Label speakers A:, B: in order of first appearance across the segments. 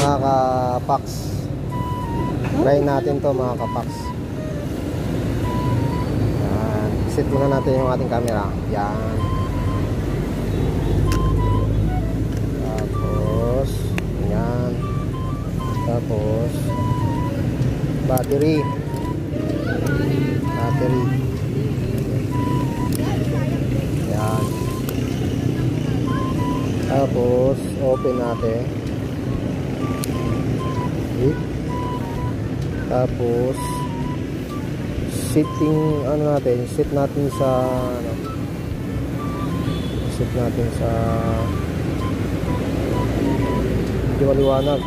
A: mga kapax try natin to mga kapax yan. Set muna natin yung ating camera. Yan. Tapos yan. Tapos battery. Battery. Yan. Tapos open natin okay. tapos sitting ano natin sit natin sa ano sit natin sa hindi maliwanag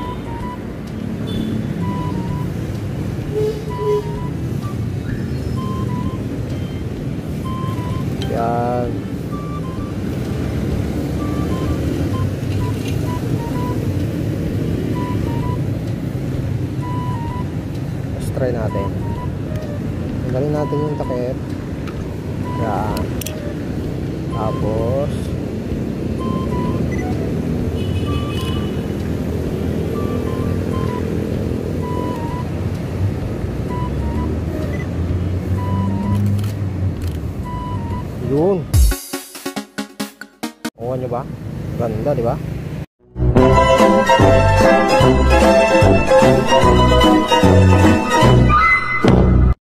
A: yan try natin tanggalin natin yung takip yan tapos yun kuha nyo ba? ganda di ba?